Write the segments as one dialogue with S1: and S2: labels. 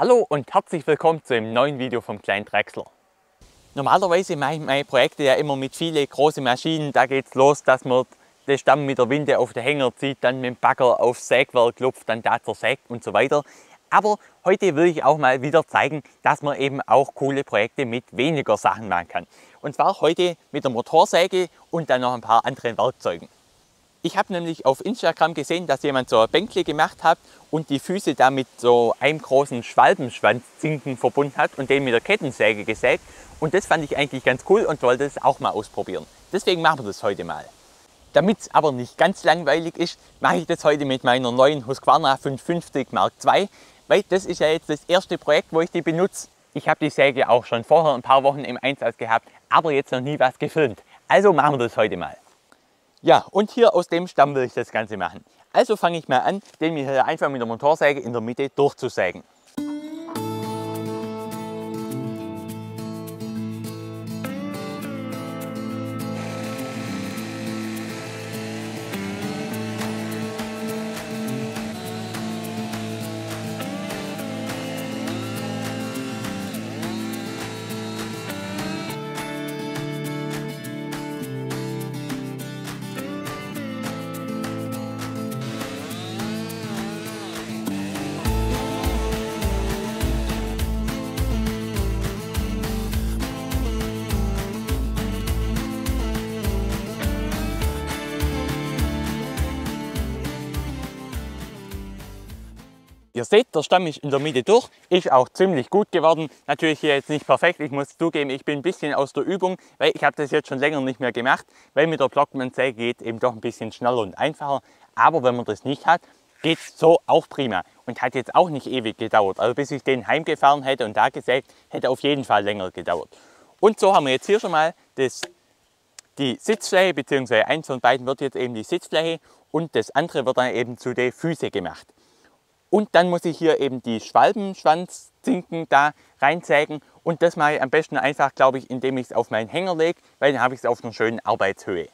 S1: Hallo und herzlich willkommen zu einem neuen Video vom kleinen Drechsler. Normalerweise mache ich meine Projekte ja immer mit vielen großen Maschinen. Da geht es los, dass man den Stamm mit der Winde auf den Hänger zieht, dann mit dem Bagger aufs Sägwerk klopft, dann da zersägt und so weiter. Aber heute will ich auch mal wieder zeigen, dass man eben auch coole Projekte mit weniger Sachen machen kann. Und zwar heute mit der Motorsäge und dann noch ein paar anderen Werkzeugen. Ich habe nämlich auf Instagram gesehen, dass jemand so ein Bänkle gemacht hat und die Füße da mit so einem großen Schwalbenschwanzzinken verbunden hat und den mit der Kettensäge gesägt. Und das fand ich eigentlich ganz cool und wollte es auch mal ausprobieren. Deswegen machen wir das heute mal. Damit es aber nicht ganz langweilig ist, mache ich das heute mit meiner neuen Husqvarna 550 Mark II, weil das ist ja jetzt das erste Projekt, wo ich die benutze. Ich habe die Säge auch schon vorher ein paar Wochen im Einsatz gehabt, aber jetzt noch nie was gefilmt. Also machen wir das heute mal. Ja, und hier aus dem Stamm will ich das Ganze machen. Also fange ich mal an, den mir hier einfach mit der Motorsäge in der Mitte durchzusägen. Ihr seht, der Stamm ist in der Mitte durch, ist auch ziemlich gut geworden. Natürlich hier jetzt nicht perfekt, ich muss zugeben, ich bin ein bisschen aus der Übung, weil ich habe das jetzt schon länger nicht mehr gemacht, weil mit der Blockmann-Säge geht eben doch ein bisschen schneller und einfacher. Aber wenn man das nicht hat, geht es so auch prima und hat jetzt auch nicht ewig gedauert. Also bis ich den heimgefahren hätte und da gesägt, hätte auf jeden Fall länger gedauert. Und so haben wir jetzt hier schon mal das, die Sitzfläche, beziehungsweise eins von beiden wird jetzt eben die Sitzfläche und das andere wird dann eben zu den Füßen gemacht. Und dann muss ich hier eben die Schwalbenschwanzzinken da reinsägen. Und das mache ich am besten einfach, glaube ich, indem ich es auf meinen Hänger lege, weil dann habe ich es auf einer schönen Arbeitshöhe.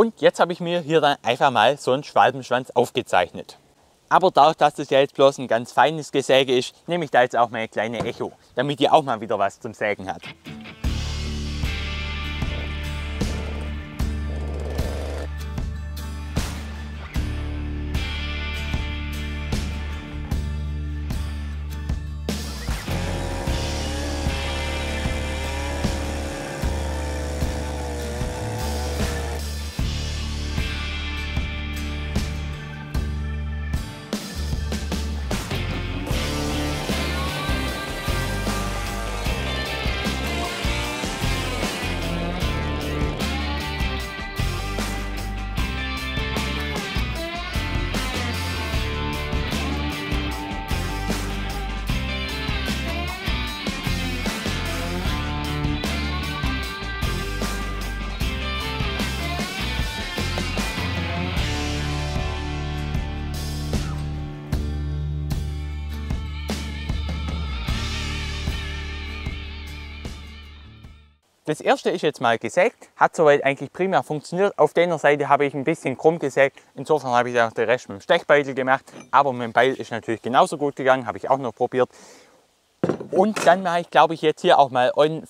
S1: Und jetzt habe ich mir hier dann einfach mal so einen Schwalbenschwanz aufgezeichnet. Aber dadurch, dass das ja jetzt bloß ein ganz feines Gesäge ist, nehme ich da jetzt auch meine kleine Echo, damit ihr auch mal wieder was zum Sägen hat. Das erste ist jetzt mal gesägt, hat soweit eigentlich prima funktioniert. Auf der Seite habe ich ein bisschen krumm gesägt, insofern habe ich auch den Rest mit dem Stechbeitel gemacht. Aber mit dem Beil ist natürlich genauso gut gegangen, habe ich auch noch probiert. Und dann mache ich, glaube ich, jetzt hier auch mal einen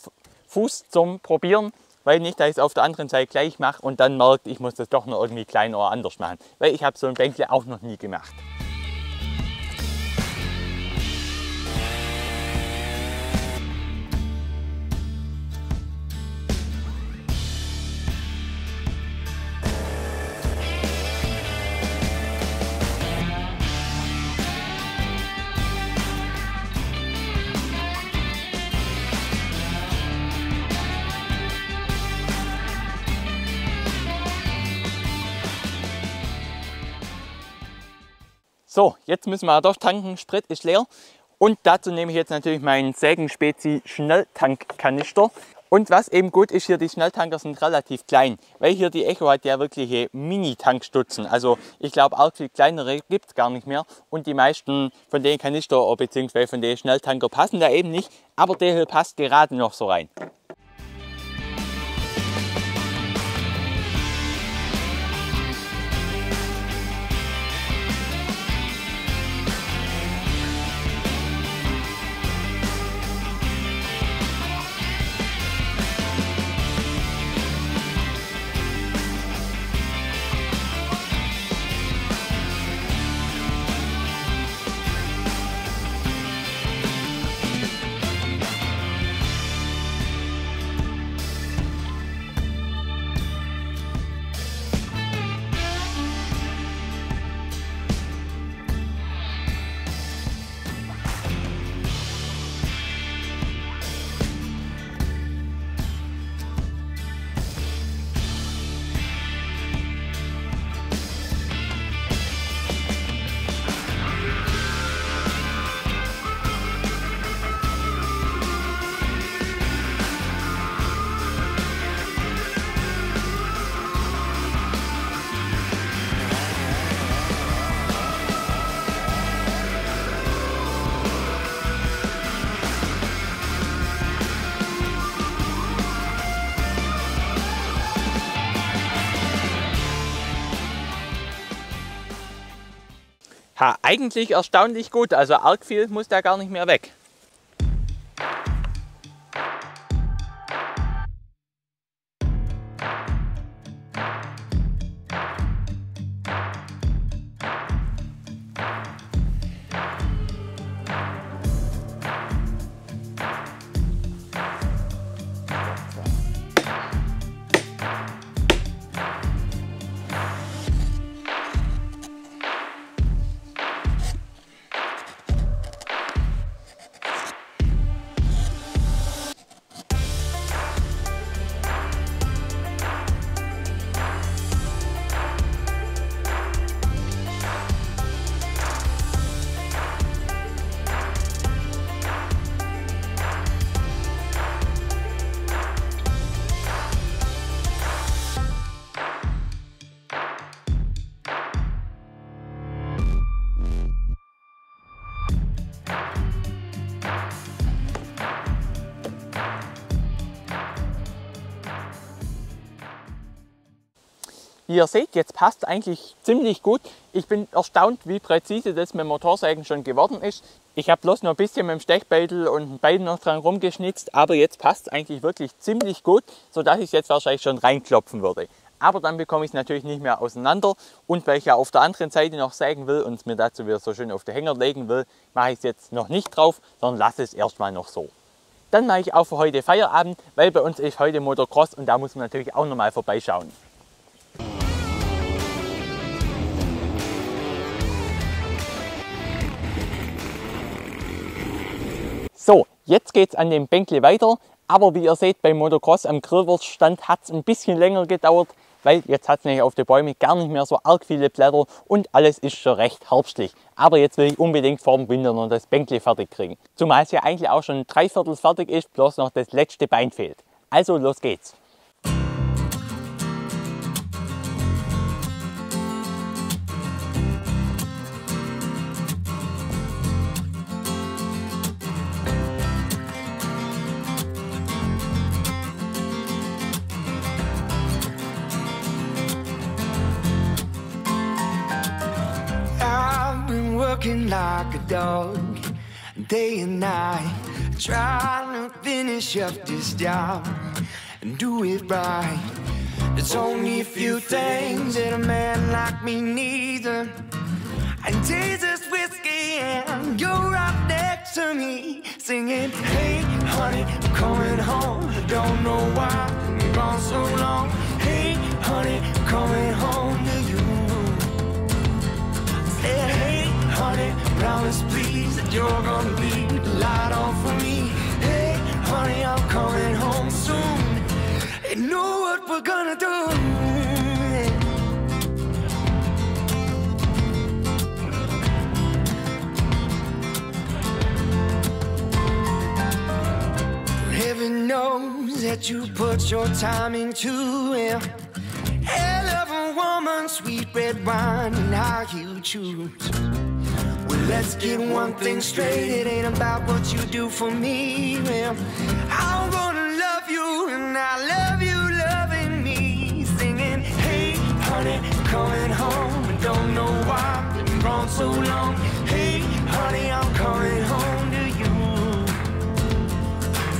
S1: Fuß zum Probieren, weil nicht, dass ich es auf der anderen Seite gleich mache und dann merkt, ich muss das doch noch irgendwie klein oder anders machen. Weil ich habe so ein Bänkle auch noch nie gemacht. So, jetzt müssen wir doch tanken. Sprit ist leer. Und dazu nehme ich jetzt natürlich meinen Sägenspezi Schnelltankkanister. Und was eben gut ist, hier die Schnelltanker sind relativ klein, weil hier die Echo hat ja wirkliche Mini-Tankstutzen. Also ich glaube, arg viel kleinere gibt es gar nicht mehr. Und die meisten von den Kanister bzw. von den Schnelltanker passen da eben nicht. Aber der hier passt gerade noch so rein. Eigentlich erstaunlich gut, also arg viel muss da gar nicht mehr weg. Wie ihr seht, jetzt passt eigentlich ziemlich gut. Ich bin erstaunt, wie präzise das mit dem Motorsägen schon geworden ist. Ich habe bloß noch ein bisschen mit dem Stechbeitel und dem Beil noch dran rumgeschnitzt, aber jetzt passt es eigentlich wirklich ziemlich gut, sodass ich es jetzt wahrscheinlich schon reinklopfen würde. Aber dann bekomme ich es natürlich nicht mehr auseinander und weil ich ja auf der anderen Seite noch sägen will und es mir dazu wieder so schön auf den Hänger legen will, mache ich es jetzt noch nicht drauf, sondern lasse es erstmal noch so. Dann mache ich auch für heute Feierabend, weil bei uns ist heute Motocross und da muss man natürlich auch noch mal vorbeischauen. So, jetzt geht es an dem Bänkle weiter, aber wie ihr seht beim Motocross am Grillwurststand hat es ein bisschen länger gedauert, weil jetzt hat es nämlich auf den Bäumen gar nicht mehr so arg viele Blätter und alles ist schon recht herbstlich. Aber jetzt will ich unbedingt vor dem Winter noch das Bänkle fertig kriegen. Zumal es ja eigentlich auch schon drei Viertel fertig ist, bloß noch das letzte Bein fehlt. Also los geht's! Like a dog, day and night, trying to finish up this job and do it right. There's only a few things that a man like me needs, and Jesus whiskey, and you're right next to me, singing, Hey, honey, I'm coming home. I don't know why I'm gone so long. Hey, honey, I'm coming home to you. Say, hey, honey, promise please that you're gonna be the light on for me. Hey, honey, I'm coming home soon. And know what we're gonna do. Heaven knows
S2: that you put your time into him. Hell of a woman, sweet red wine, and how you choose. Let's get one thing straight. It ain't about what you do for me. Well, I'm gonna love you, and I love you loving me. Singing, hey, honey, coming home. I don't know why I've been gone so long. Hey, honey, I'm coming home to you.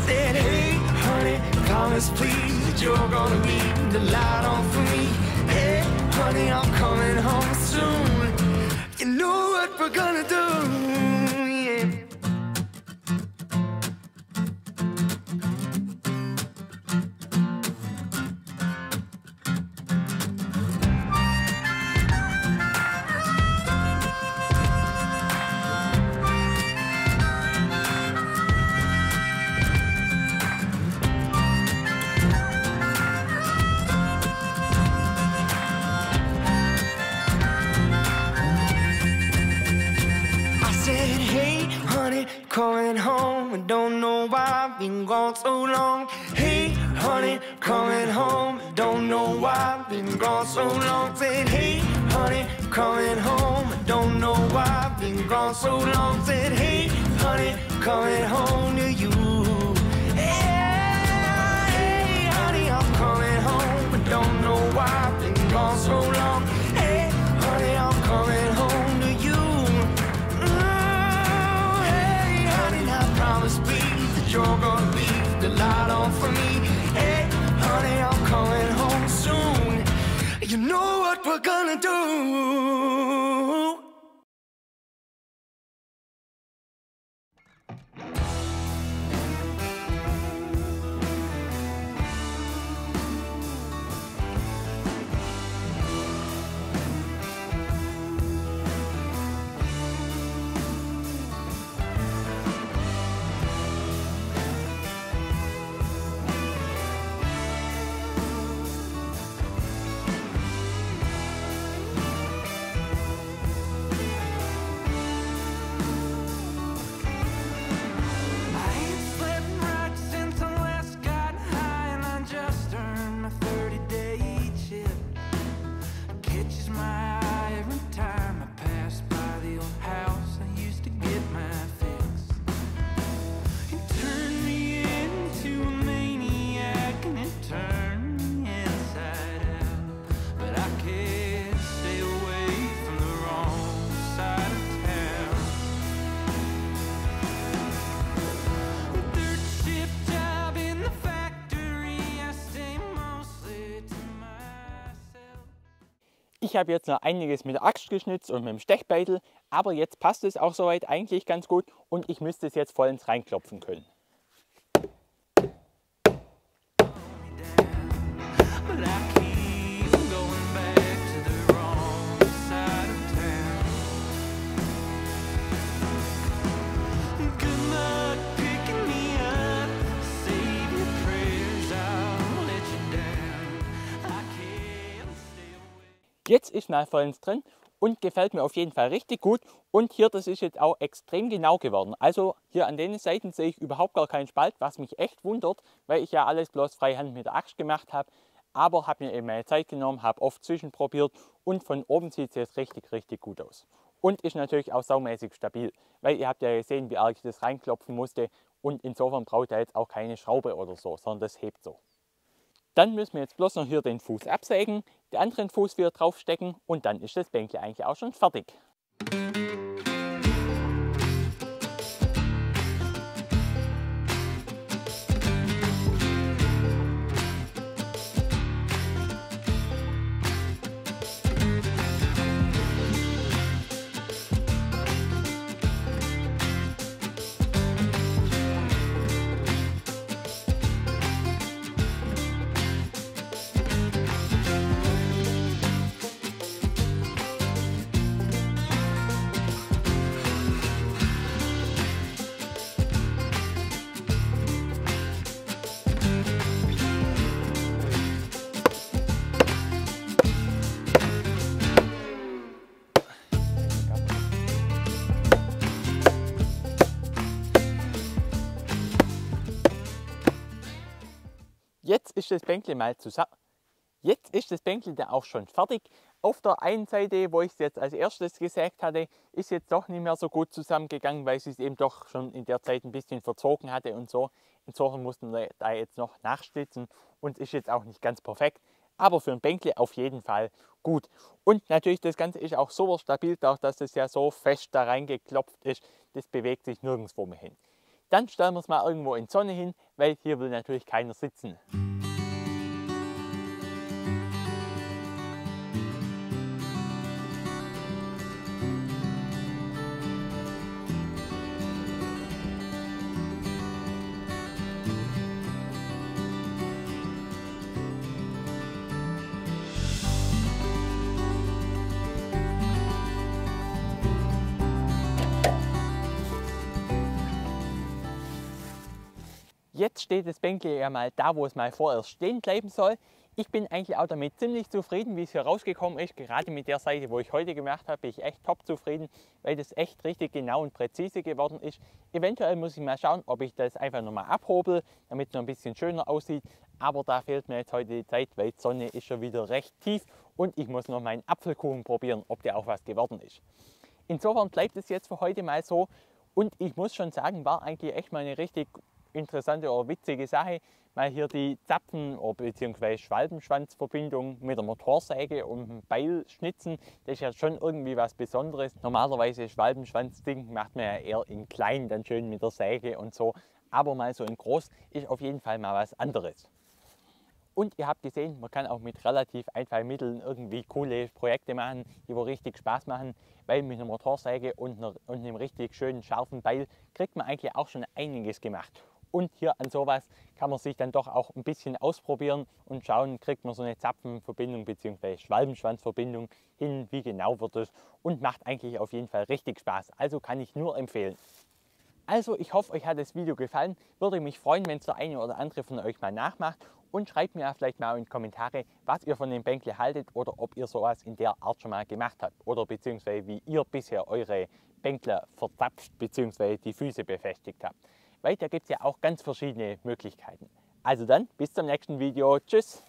S2: Said, hey, honey, promise please that you're gonna be the light on for me. Hey, honey, I'm coming home soon we're gonna do. Coming home. I don't know why I've been gone so long. Hey, honey, coming home. Don't know why I've been gone so long. Said, hey, honey, coming home. Don't know why I've been gone so long. Said, hey, honey, coming home to you. Yeah, hey, honey, I'm coming home. I don't know why I've been gone so long. We're gonna do.
S1: Ich habe jetzt noch einiges mit der Axt geschnitzt und mit dem Stechbeitel, aber jetzt passt es auch soweit eigentlich ganz gut und ich müsste es jetzt vollends reinklopfen können. Jetzt ist mal vollends drin und gefällt mir auf jeden Fall richtig gut. Und hier, das ist jetzt auch extrem genau geworden. Also hier an den Seiten sehe ich überhaupt gar keinen Spalt, was mich echt wundert, weil ich ja alles bloß freihand mit der Axt gemacht habe. Aber habe mir eben meine Zeit genommen, habe oft zwischenprobiert und von oben sieht es jetzt richtig, richtig gut aus. Und ist natürlich auch saumäßig stabil, weil ihr habt ja gesehen, wie arg ich das reinklopfen musste. Und insofern braucht er jetzt auch keine Schraube oder so, sondern das hebt so. Dann müssen wir jetzt bloß noch hier den Fuß absägen, den anderen Fuß wieder draufstecken und dann ist das Bänkle eigentlich auch schon fertig. Ist das Bänkle mal zusammen. Jetzt ist das Bänkle dann auch schon fertig. Auf der einen Seite, wo ich es jetzt als erstes gesägt hatte, ist jetzt doch nicht mehr so gut zusammengegangen, weil sie es eben doch schon in der Zeit ein bisschen verzogen hatte und so. Insofern mussten wir da jetzt noch nachschlitzen und ist jetzt auch nicht ganz perfekt. Aber für ein Bänkle auf jeden Fall gut. Und natürlich das Ganze ist auch so stabil, auch dass es ja so fest da reingeklopft ist. Das bewegt sich nirgendwo mehr hin. Dann stellen wir es mal irgendwo in Sonne hin, weil hier will natürlich keiner sitzen. Jetzt steht das Bänkle ja mal da, wo es mal vorerst stehen bleiben soll. Ich bin eigentlich auch damit ziemlich zufrieden, wie es hier rausgekommen ist. Gerade mit der Seite, wo ich heute gemacht habe, bin ich echt top zufrieden, weil das echt richtig genau und präzise geworden ist. Eventuell muss ich mal schauen, ob ich das einfach nochmal abhobel, damit es noch ein bisschen schöner aussieht. Aber da fehlt mir jetzt heute die Zeit, weil die Sonne ist schon wieder recht tief und ich muss noch meinen Apfelkuchen probieren, ob der auch was geworden ist. Insofern bleibt es jetzt für heute mal so. Und ich muss schon sagen, war eigentlich echt mal eine richtig interessante oder witzige Sache, mal hier die Zapfen- bzw. Schwalbenschwanzverbindung mit der Motorsäge und dem Beil schnitzen. Das ist ja schon irgendwie was Besonderes. Normalerweise Schwalbenschwanzding macht man ja eher in klein, dann schön mit der Säge und so. Aber mal so in groß ist auf jeden Fall mal was anderes. Und ihr habt gesehen, man kann auch mit relativ einfachen Mitteln irgendwie coole Projekte machen, die wo richtig Spaß machen, weil mit einer Motorsäge und, einer, und einem richtig schönen scharfen Beil kriegt man eigentlich auch schon einiges gemacht. Und hier an sowas kann man sich dann doch auch ein bisschen ausprobieren und schauen, kriegt man so eine Zapfenverbindung bzw. Schwalbenschwanzverbindung hin, wie genau wird es und macht eigentlich auf jeden Fall richtig Spaß. Also kann ich nur empfehlen. Also ich hoffe, euch hat das Video gefallen. Würde mich freuen, wenn es der eine oder andere von euch mal nachmacht und schreibt mir vielleicht mal in die Kommentare, was ihr von dem Bänkle haltet oder ob ihr sowas in der Art schon mal gemacht habt oder beziehungsweise wie ihr bisher eure Bänkler verzapft bzw. die Füße befestigt habt weil da gibt es ja auch ganz verschiedene Möglichkeiten. Also dann, bis zum nächsten Video. Tschüss!